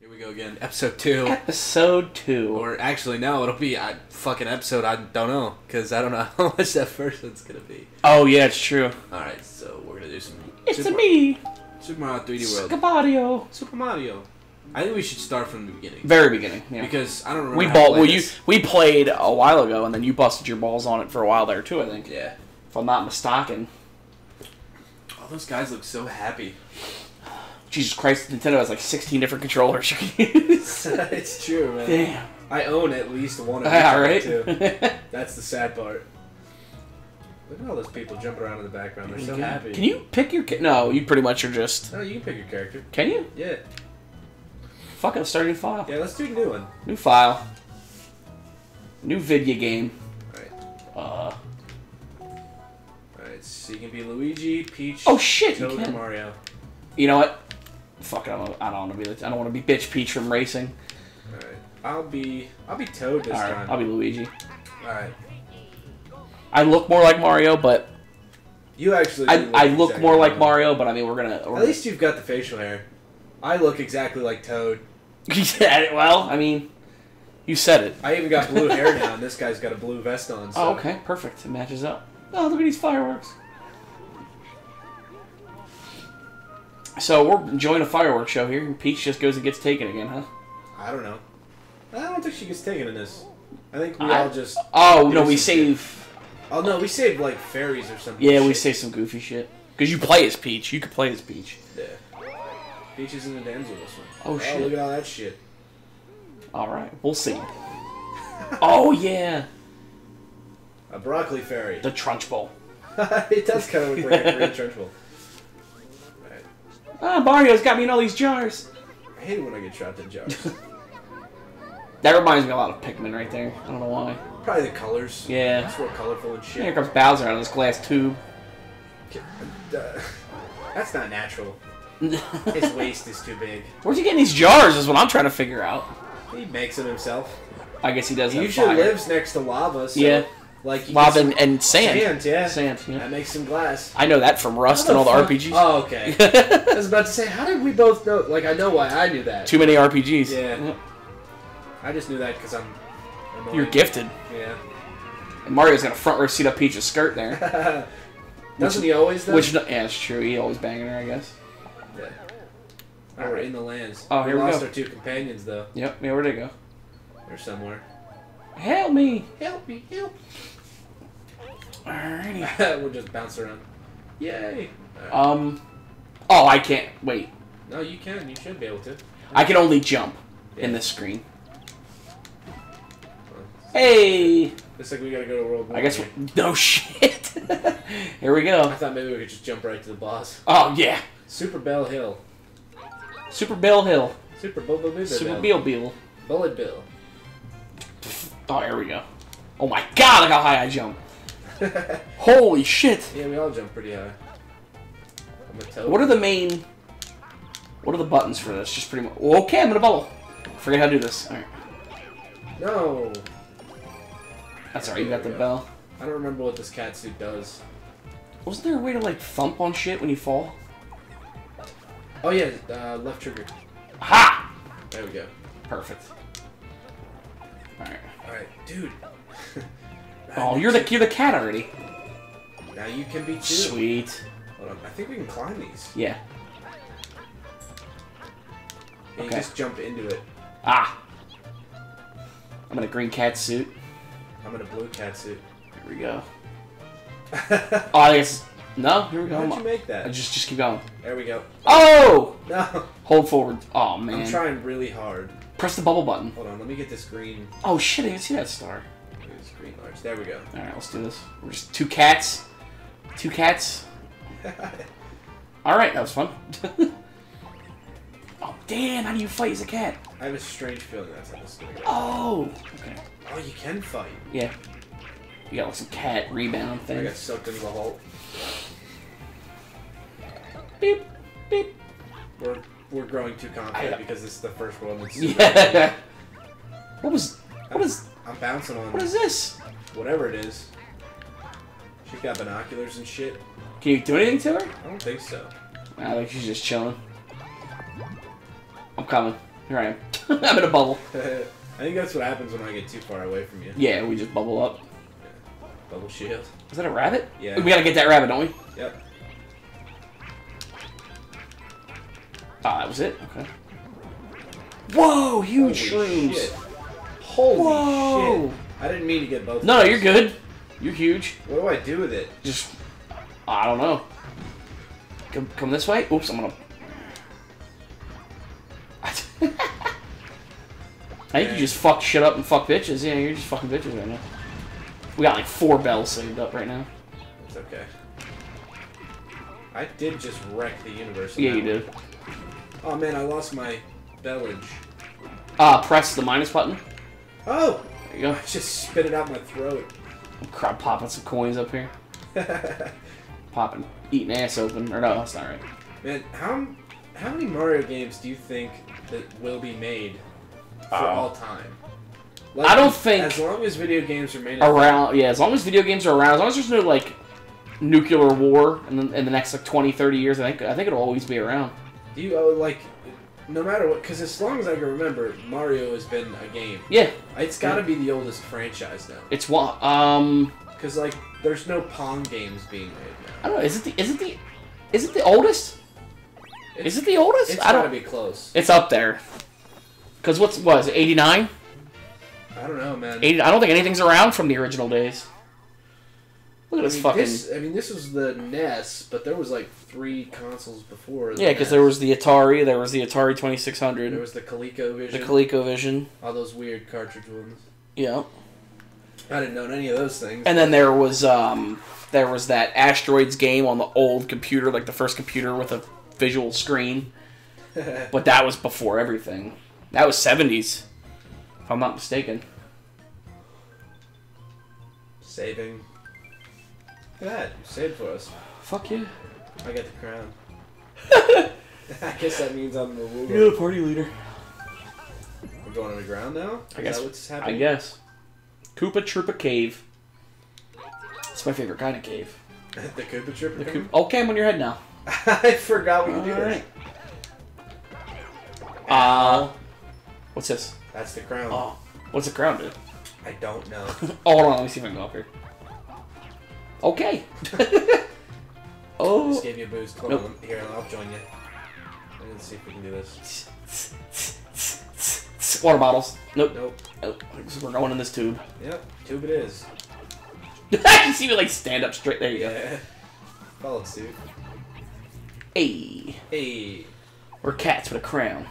Here we go again. Episode two. Episode two. Or actually, no, it'll be a fucking episode. I don't know because I don't know how much that first one's gonna be. Oh yeah, it's true. All right, so we're gonna do some. It's Super, a me, Super Mario 3D World. Scabadio. Super Mario. I think we should start from the beginning Very beginning. Yeah. because I don't remember. we bought. Well, you we played a while ago, and then you busted your balls on it for a while there too. I think, Yeah. If I'm not mistaken. All those guys look so happy. Jesus Christ, Nintendo has like 16 different controllers. you can use. it's true, man. Damn. I own at least one of Yeah, them right. too. That's the sad part. Look at all those people jumping around in the background. They're so happy. Can you pick your? No, you pretty much are just. No, you can pick your character. Can you? Yeah. Fuck it, start a new file. Yeah, let's do a new one. New file. New video game. Alright. Uh. So you can be Luigi, Peach, Oh shit, Toad, and can. Mario. You know what? Fuck it, I don't, I don't want to be. I don't want to be bitch Peach from racing. Alright. I'll be I'll be Toad this All right, time. I'll be Luigi. Alright. I look more like Mario, but You actually I, do I look exactly more like Toad. Mario. But I mean, we're gonna. We're At least you've got the facial hair. I look exactly like Toad. yeah, well, I mean, you said it. I even got blue hair now, and this guy's got a blue vest on. So. Oh, okay, perfect. It matches up. Oh, look at these fireworks. So we're enjoying a fireworks show here, and Peach just goes and gets taken again, huh? I don't know. I don't think she gets taken in this. I think we I- all just. Oh no, we some shit. save. Oh no, we saved like fairies or something. Yeah, we Shit. save some goofy shit. Cause you play as Peach. You could play as Peach. Yeah. Peach is in the damsel this one. Oh, oh, shit. look at all that shit. All right, we'll see. oh yeah, A broccoli fairy. the Trunch Bowl. it does kind of look like a green trench bowl. Right. Ah, Mario's got me in all these jars. I hate it when I get trapped in jars. That reminds me a lot of Pikmin right there. I don't know why. Probably the colors. Yeah. It's more colorful and shit. Here comes Bowser out of this glass tube. Uh, That's not natural. His waist is too big. Where's he getting these jars? Is what I'm trying to figure out. He makes them himself. I guess he does. He usually fire. lives next to lava, so Yeah. Like can- and, and sand. sand, yeah. Sand, yeah. That makes some glass. I know that from Rust and all the fuck? RPGs. Oh, okay. I was about to say, how did we both know? Like, I know why I knew that. Too many RPGs. Yeah. I just knew that because I'm. annoying. You're gifted. Yeah. And Mario's got a front row seat up Peach's skirt there. Doesn't he always? Though? Which, yeah, it's true. He always banging her, I guess. Yeah. Oh, we're in the lands. Oh, here we lost go. our two companions though. Yep. Yeah, where'd they go? They're somewhere. Help me. Help me! Help! Alrighty. we'll just bounce around. Yay! Alright. Um. Oh, I can't. Wait. no, you can. You should be able to. I can only jump in Yeah. this screen. Hey. Looks like we gotta go to World War. I guess. here. No shit. Here we go. I thought maybe we could just jump right to the boss. Oh yeah. Super Bell Hill. Super Bill Hill. Super Bill Bill Bill Super Bill. Bill Bill. Bullet Bill. Oh, here we go. Oh my god, look how high I jump. Holy shit. Yeah, we all jump pretty high. What are the main... What are the buttons for this? Just pretty much... Okay, I'm in a bubble. Forget how to do this. Alright. No! That's alright, you got the bell. I don't remember what this cat suit does. Wasn't there a way to, like, thump on shit when you fall? Oh yeah, uh, left trigger. Ha! There we go. Perfect. Alright. Alright, dude. Oh, you're the, you're the cat already. Now you can be too. Sweet. Hold on, I think we can climb these. Yeah. And Okay. You just jump into it. Ah. I'm in a green cat suit. I'm in a blue cat suit. Here we go. Oh, I guess... No, here we go. How'd you make that? I just, just keep going. There we go. Oh! No, Hold forward. Oh, man. I'm trying really hard. Press the bubble button. Hold on, let me get this green. Oh shit, I didn't see that star. Look at this green large. There we go. Alright, let's do this. We're just two cats. Two cats. Alright, that was fun. oh damn, how do you fight as a cat? I have a strange feeling that's how this is gonna go. Oh! Okay. Oh, you can fight. Yeah. You got like some cat rebound thing. I got sucked into the hole. Beep, beep. We're we're growing too confident because this is the first one that's. Yeah. What was what is I'm bouncing on what is this? whatever it is. She got binoculars and shit. Can you do anything to her? I don't think so. I think she's just chilling. I'm coming. Here I am. I'm in a bubble. I think that's what happens when I get too far away from you. Yeah, we just bubble up. Bubble shield. Is that a rabbit? Yeah. We gotta get that rabbit, don't we? Yep. Ah, that was it? Okay. Whoa, huge Holy shrooms. shit. Holy Whoa. shit. I didn't mean to get both. No, you're good. You're huge. What do I do with it? Just, I don't know. Come, come this way. Oops, I'm gonna. I think you just fuck shit up and fuck bitches. Yeah, you're just fucking bitches right now. We got like four bells saved up right now. It's okay. I did just wreck the universe. Yeah, you one. did. Oh man, I lost my bellage. Uh, press the minus button. Oh! There you go. I just spit it out my throat. I'm crap, popping some coins up here. Popping, eating ass open. Or no, that's not right. Man, how how many Mario games do you think that will be made for Uh, all time? I don't think- as long as video games remain Around, yeah, as long as video games are around, as long as there's no like nuclear war in the, in the next like 20, 30 years, I think I think it'll always be around. Do you oh, like no matter what? Because as long as I can remember, Mario has been a game. Yeah, It's got to be the oldest franchise now. it's what? Um, Because like, there's no Pong games being made now. I don't know. Is it the is it the is it the oldest? It's, Is it the oldest? It's I gotta don't. be close. It's up there. Cause what's was it 89? I don't know, man. 80, I don't think anything's around from the original days. Look at I this mean, fucking. this, I mean, this was the NES, but there was like three consoles before. the yeah, because there was the Atari, there was the Atari Twenty Six Hundred, there was the ColecoVision, the ColecoVision. all those weird cartridge ones. Yeah. I didn't know any of those things. And then there was um there was that Asteroids game on the old computer, like the first computer with a visual screen. But that was before everything. That was seventies, if I'm not mistaken. Saving. At that. You saved for us. Fuck yeah. I got the crown. I guess that means I'm the ruler. You're the party leader. We're going underground now? I Is guess- what's I happening? guess. Koopa Troopa Cave. It's my favorite kind of cave. the Koopa Trip? The Koop- okay, I'm on your head now. I forgot we could do this. Uh, what's this? That's the crown. Oh, what's the crown do? I don't know. Oh, hold on, let me see if I can go up here. Okay. oh. I Just gave you a boost. Hold Nope. on. Here, I'll join you. Let's see if we can do this. Water bottles. Nope. Nope. Oh, We're going in this tube. Yep. Tube it is. I can see me like stand up straight. There you go. Yeah. Followed suit. Hey, Hey. we're cats with a crown.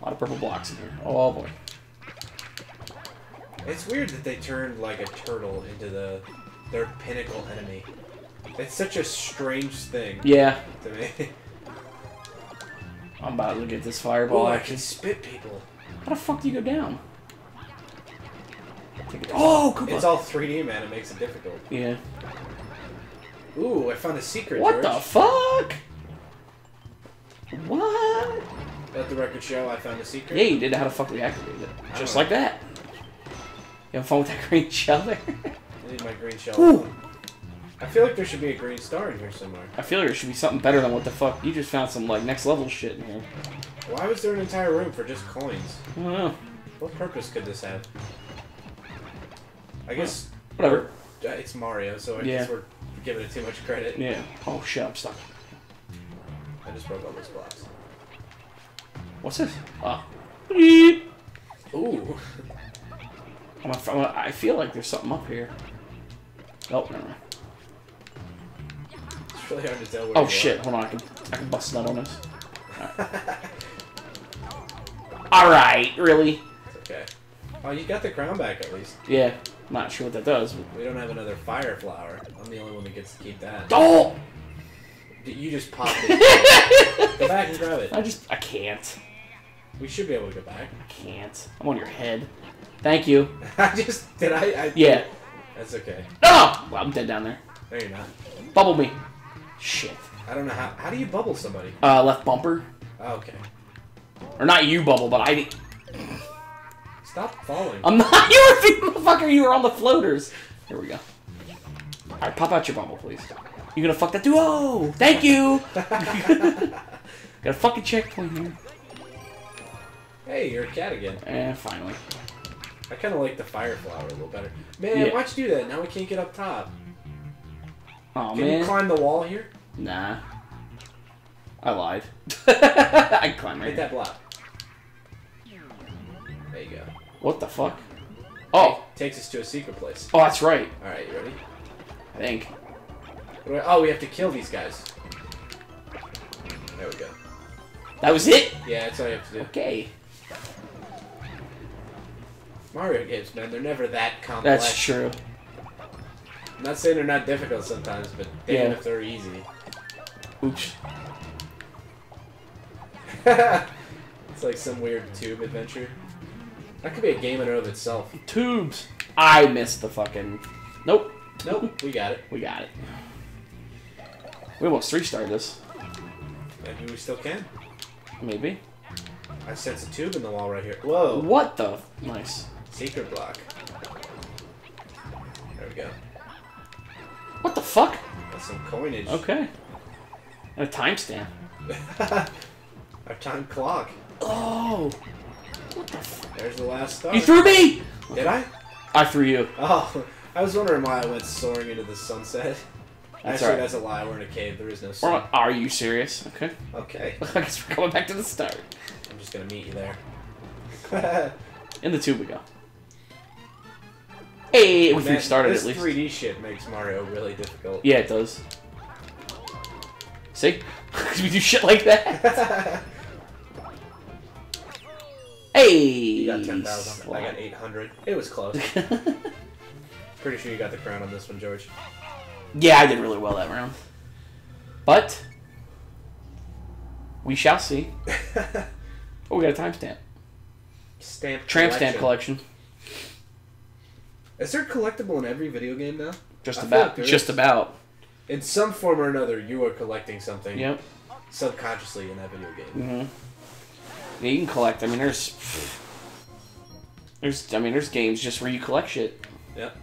A lot of purple blocks in here. Oh boy. It's weird that they turned like a turtle into the their pinnacle enemy. It's such a strange thing Yeah, to me. I'm about to get this Oh, fireball I can spit people. How the fuck do you go down? Oh, Koopa. It's all 3D, man. It makes it difficult. Yeah. Ooh, I found a secret, What George. the fuck? What? Let the record show I found a secret. Yeah, you did. How the fuck we activate it? Just like that. You have fun with that green shell there? I need my green shell. Ooh. I feel like there should be a green star in here somewhere. I feel like there should be something better than what the fuck. You just found some like next level shit in here. Why was there an entire room for just coins? I don't know. What purpose could this have? I guess Whatever. uh, it's Mario, so I Yeah. guess we're giving it too much credit. Yeah. Oh shit, I'm stuck. I just broke all those blocks. What's this? Ah. Beep. Ooh. I'm a, I'm a, I feel like there's something up here. Oh, never mind. It's really hard to tell where Oh shit, hold on, I can I can bust nut on this. Alright, really? It's okay. Oh, you got the crown back at least. Yeah, I'm not sure what that does. But... We don't have another fire flower. I'm the only one that gets to keep that. Oh! You just popped it. go back and grab it. I just I can't. We should be able to go back. I can't. I'm on your head. Thank you. I just did I, I Yeah. That's okay. No! Well, I'm dead down there. No, you're not. Bubble me. Shit. I don't know how. How do you bubble somebody? Uh, left bumper. Oh, okay. Or not you bubble, but I. Stop falling. I'm not. You were the motherfucker. You were on the floaters. Here we go. Alright, pop out your bumble, please. You gonna fuck that duo? Thank you! Got a fucking checkpoint here. Hey, you're a cat again. Eh, finally. I kind of like the fire flower a little better. Man, Yeah. why'd you do that? Now we can't get up top. Oh Can you climb the wall here? Nah. I lied. I can climb right Hit that block. There you go. What the fuck? Oh, Takes us to a secret place. oh, that's right. Alright, you ready? I think. Oh, we have to kill these guys. There we go. That was it? Yeah, that's all you have to do. Okay. Mario games, man, they're never that complex. That's true. I'm not saying they're not difficult sometimes, but damn Yeah. if they're easy. Oops. it's like some weird tube adventure. That could be a game in and of itself. Tubes. I missed the fucking. Nope. Nope, we got it. We got it. We almost restarted this. Maybe we still can. Maybe. I sense a tube in the wall right here. Whoa! What the? Nice. Secret block. There we go. What the fuck? That's some coinage. Okay. And a timestamp. Our time clock. Oh. What the f- There's the last star. You threw me! Did I? I threw you. Oh, I was wondering why I went soaring into the sunset. That's Actually, alright. that's a lie. We're in a cave. There is no Or- sun. Are you serious? Okay. Okay. I guess we're going back to the start. I'm just gonna meet you there. In the tube we go. Hey, we Man, restarted at least. 3D shit makes Mario really difficult. Yeah, it does. See? we do shit like that. Hey! You got 10,000. I got 800. It was close. Pretty sure you got the crown on this one, George. yeah, I did really well that round. But we shall see. Oh, we got a timestamp. Stamp Tramp stamp collection. Is there collectible in every video game now? Just I about. like just about. In some form or another, you are collecting something Yep. subconsciously in that video game. hmm Yeah, you can collect. I mean, there's. There's. I mean, there's games just where you collect shit. Yep.